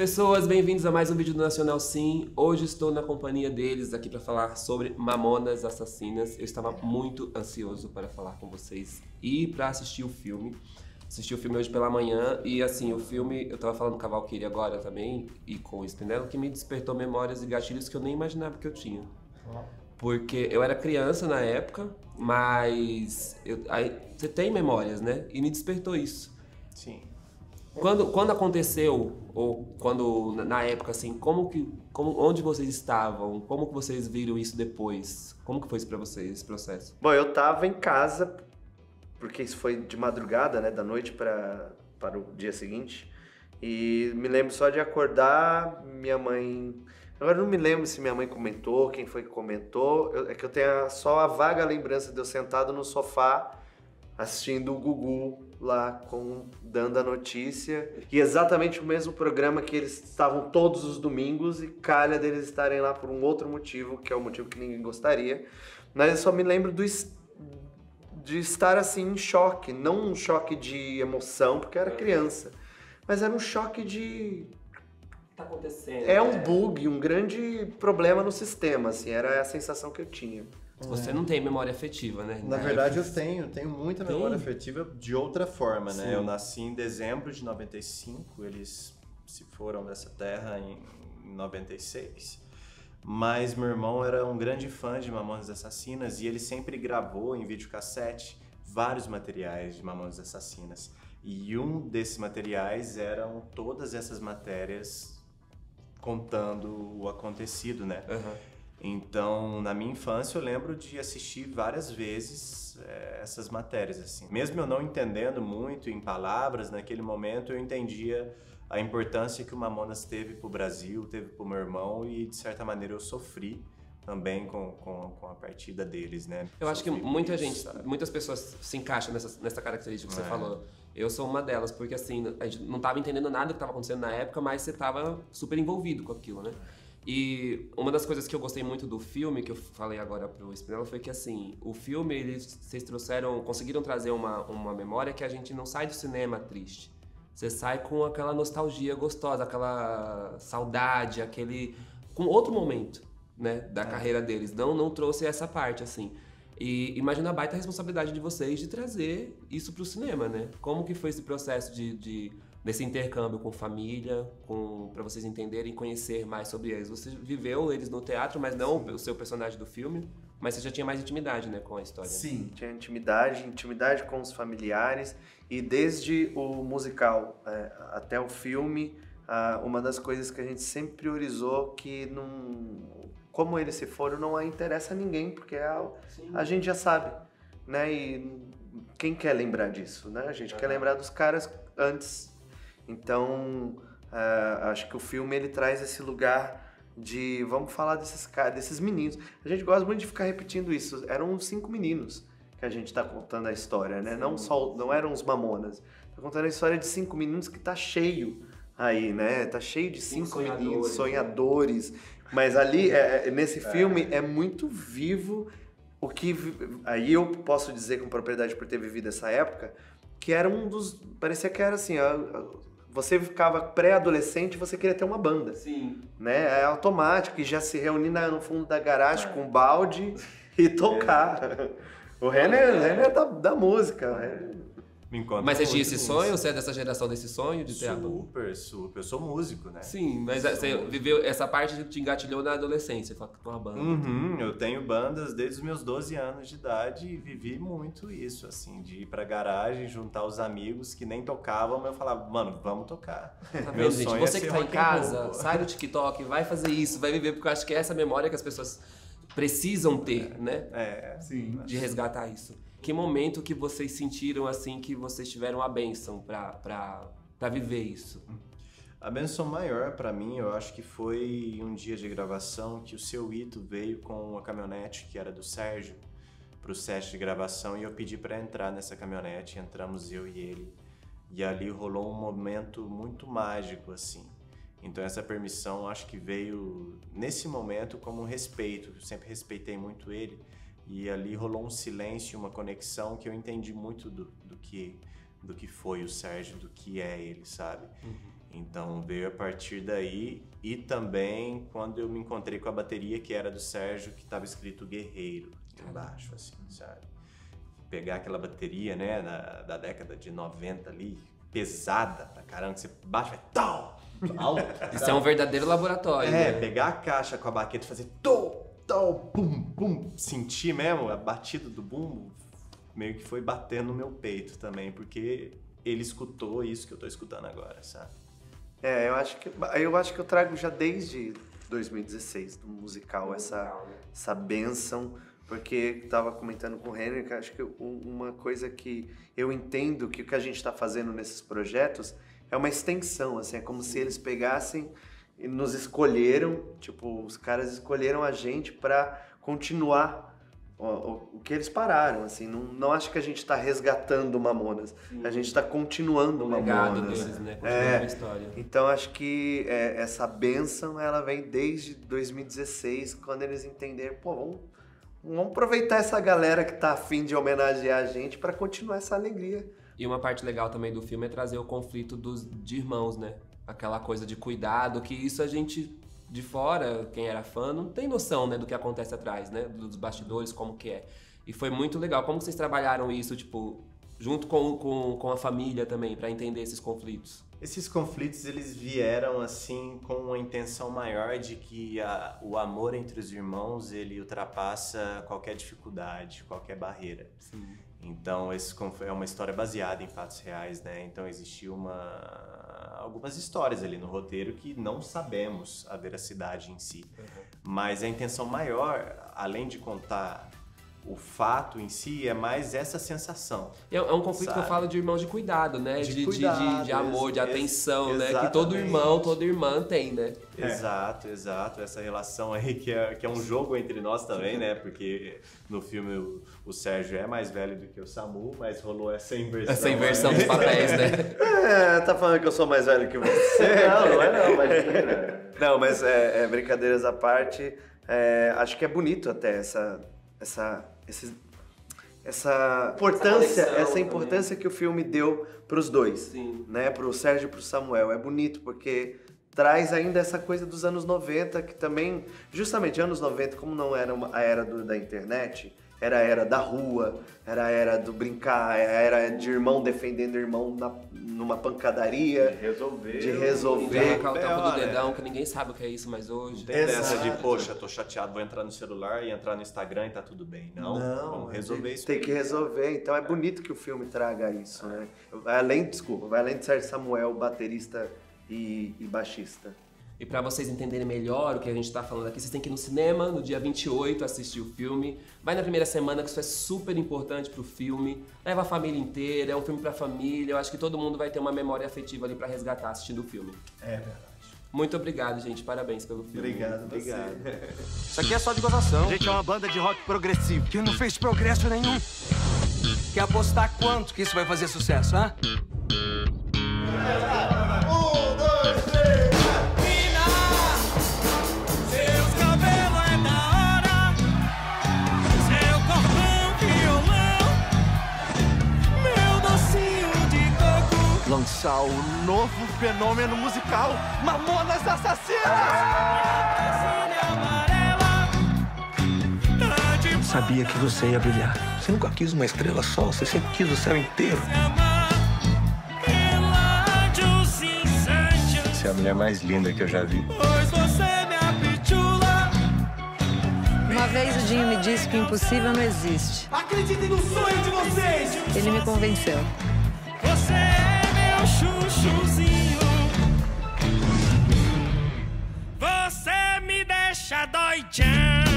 Pessoas, bem-vindos a mais um vídeo do Nacional Sim. Hoje estou na companhia deles aqui para falar sobre Mamonas Assassinas. Eu estava muito ansioso para falar com vocês e para assistir o filme. Assisti o filme hoje pela manhã e assim, o filme, eu tava falando com a Valkyrie agora também e com o Spinello, que me despertou memórias e gatilhos que eu nem imaginava que eu tinha. Porque eu era criança na época, mas eu, aí, você tem memórias, né? E me despertou isso. Sim. Quando, quando aconteceu, ou quando, na época, assim, como que, como, onde vocês estavam? Como que vocês viram isso depois? Como que foi isso pra vocês, esse processo? Bom, eu tava em casa, porque isso foi de madrugada, né, da noite para para o dia seguinte, e me lembro só de acordar, minha mãe... Agora não me lembro se minha mãe comentou, quem foi que comentou, eu, é que eu tenho só a vaga lembrança de eu sentado no sofá, assistindo o Gugu lá com dando a notícia. E exatamente o mesmo programa que eles estavam todos os domingos e calha deles estarem lá por um outro motivo que é o motivo que ninguém gostaria. Mas eu só me lembro do de estar assim em choque. Não um choque de emoção porque eu era criança mas era um choque de tá acontecendo é um bug um grande problema no sistema assim era a sensação que eu tinha você não tem memória afetiva, né? Na verdade, eu tenho, tenho muita Tem? memória afetiva de outra forma, né? Sim. Eu nasci em dezembro de 95, eles se foram dessa terra em 96. Mas meu irmão era um grande fã de Mamonas Assassinas e ele sempre gravou em videocassete vários materiais de Mamonas Assassinas. E um desses materiais eram todas essas matérias contando o acontecido, né? Aham. Então, na minha infância, eu lembro de assistir várias vezes eh, essas matérias, assim. Mesmo eu não entendendo muito em palavras, naquele momento eu entendia a importância que o Mamonas teve para o Brasil, teve para o meu irmão e, de certa maneira, eu sofri também com, com, com a partida deles, né? Eu acho que Sofri muita isso, gente, sabe? muitas pessoas se encaixam nessa, nessa característica que você É. falou. Eu sou uma delas, porque assim, a gente não estava entendendo nada do que estava acontecendo na época, mas você estava super envolvido com aquilo, né? E uma das coisas que eu gostei muito do filme, que eu falei agora pro Spinella, foi que assim, o filme, eles, vocês trouxeram, conseguiram trazer uma, uma memória que a gente não sai do cinema triste. Você sai com aquela nostalgia gostosa, aquela saudade, aquele. com outro momento, né, da carreira deles. Não, não trouxe essa parte, assim. E imagina a baita responsabilidade de vocês de trazer isso pro cinema, né? Como que foi esse processo de, de- desse intercâmbio com família, com para vocês entenderem e conhecer mais sobre eles? Você viveu eles no teatro, mas não o seu personagem do filme, mas você já tinha mais intimidade, né, com a história. Sim, tinha intimidade, intimidade com os familiares e desde o musical é, até o filme, ah, uma das coisas que a gente sempre priorizou que não, como eles se foram não interessa a ninguém porque é a, Sim. a gente já sabe, né? E quem quer lembrar disso, né? A gente quer lembrar dos caras antes. Então, ah, acho que o filme ele traz esse lugar de vamos falar desses caras, desses meninos. A gente gosta muito de ficar repetindo isso. Eram cinco meninos que a gente tá contando a história, né? Não só, não eram os mamonas. Tá contando a história de cinco meninos que tá cheio aí, né? Tá cheio de Cinco sonhadores, meninos, né? sonhadores. Mas ali, é, é, nesse filme, é muito vivo o que. Aí eu posso dizer com propriedade por ter vivido essa época, que era um dos. Parecia que era assim, ó, você ficava pré-adolescente e você queria ter uma banda Sim. né? É automático e já se reunir na- no fundo da garagem com um balde e tocar. O Renner, o Renner é da, da música. né? Me encontro Mas você tinha esse sonho? Você é dessa geração desse sonho de ter? Super, super. Eu sou músico, né? Sim, mas você viveu essa parte que te engatilhou na adolescência, com a banda. Uhum, eu tenho bandas desde os meus 12 anos de idade e vivi muito isso, assim, de ir pra garagem, juntar os amigos que nem tocavam, mas eu falava, mano, vamos tocar. Tá Meu vendo, gente? sonho é Você que ser tá em casa, sai do TikTok, vai fazer isso, vai viver, porque eu acho que é essa memória que as pessoas precisam ter, né? É, Sim. De resgatar isso. Que momento que vocês sentiram, assim, que vocês tiveram a pra, pra viver isso? A benção maior pra mim, eu acho que foi um dia de gravação que o seu Ito veio com uma caminhonete que era do Sérgio pro set de gravação e eu pedi pra entrar nessa caminhonete, entramos eu e ele. E ali rolou um momento muito mágico assim. Então essa permissão acho que veio nesse momento como um respeito, eu sempre respeitei muito ele e ali rolou um silêncio, uma conexão que eu entendi muito do, do que do que foi o Sérgio, do que é ele, sabe? Então veio a partir daí e também quando eu me encontrei com a bateria que era do Sérgio, que estava escrito Guerreiro embaixo, assim, sabe? Pegar aquela bateria, né, da, da década de 90 ali, pesada pra caramba, que você baixa e tal. Isso é um verdadeiro laboratório. É, né? pegar a caixa com a baqueta e fazer tom, tom, bum, bum, sentir mesmo a batida do bumbo, meio que foi batendo no meu peito também, porque ele escutou isso que eu tô escutando agora, sabe? É, eu acho que eu acho que eu trago já desde 2016 do musical essa essa benção, porque estava comentando com o Henrique, acho que um- uma coisa que eu entendo que o que a gente está fazendo nesses projetos é uma extensão, assim, é como se eles pegassem e nos escolheram, tipo, os caras escolheram a gente para continuar o, o- que eles pararam, assim, não, não acho que a gente está resgatando o Mamonas, a gente está continuando O Mamonas. deles, né? É. Continuando a história. Então acho que é, essa benção ela vem desde 2016, quando eles entenderam, pô, vamos, vamos aproveitar essa galera que tá afim de homenagear a gente para continuar essa alegria. E uma parte legal também do filme é trazer o conflito dos, de irmãos, né? Aquela coisa de cuidado, que isso a gente de fora, quem era fã, não tem noção né, do que acontece atrás, né? Dos bastidores, como que é. E foi muito legal. Como vocês trabalharam isso, tipo, junto com, com, com a família também, pra entender esses conflitos? Esses conflitos eles vieram assim com uma intenção maior de que a- o amor entre os irmãos ele ultrapassa qualquer dificuldade, qualquer barreira. Sim. Então esse é uma história baseada em fatos reais, né? Então existiu uma algumas histórias ali no roteiro que não sabemos a veracidade em si. Mas a intenção maior, além de contar o fato em si, é mais essa sensação. É, é um conflito que eu Sabe? falo de irmãos de cuidado, né? De De, cuidado, de, de amor, de ex- atenção, né? Que todo irmão, toda irmã tem, né? Exato, exato. Essa relação aí que é, que é um jogo entre nós também, né? Porque no filme o, o Sérgio é mais velho do que o Samu, mas rolou essa inversão. Essa inversão aí. dos papéis, né? É, tá falando que eu sou mais velho que você? não, não é não, imagina. Não, mas é, é, brincadeiras à parte, é, acho que é bonito até essa, essa, esse- essa importância, conexão essa importância que o filme deu pros dois. Sim. né, pro Sérgio e pro Samuel. É bonito porque traz ainda essa coisa dos anos 90, que também, justamente anos 90, como não era uma- a era do- da internet, era a era da rua, era a era do brincar, era de irmão defendendo irmão na- numa pancadaria, resolver. de De resolver. arrancar o tampo do dedão, que ninguém sabe o que é isso mais hoje. Tem dessa de, poxa, tô chateado, vou entrar no celular e entrar no Instagram e tá tudo bem. Não, vamos resolver isso. Tem que resolver, então é bonito que o filme traga isso, né? Vai além, desculpa, vai além de Sérgio Samuel, baterista e, e baixista. E pra vocês entenderem melhor o que a gente tá falando aqui, vocês têm que ir no cinema no dia 28 assistir o filme. Vai na primeira semana, que isso é super importante pro filme. Leva a família inteira, é um filme pra família. Eu acho que todo mundo vai ter uma memória afetiva ali pra resgatar assistindo o filme. É verdade. Muito obrigado, gente. Parabéns pelo filme. Obrigado, obrigado. Isso aqui é só de gozação. A gente é uma banda de rock progressivo. Que não fez progresso nenhum. Quer apostar quanto que isso vai fazer sucesso, hã? Fenômeno musical Mamonas Assassinas! Sabia que você ia brilhar. Você nunca quis uma estrela só, você sempre quis o céu inteiro. Você é a mulher mais linda que eu já vi. Uma vez o Dinho me disse que o impossível não existe. Acreditem no sonho de vocês, Ele me convenceu. você é meu chuchuzinho. Você me deixa doidão.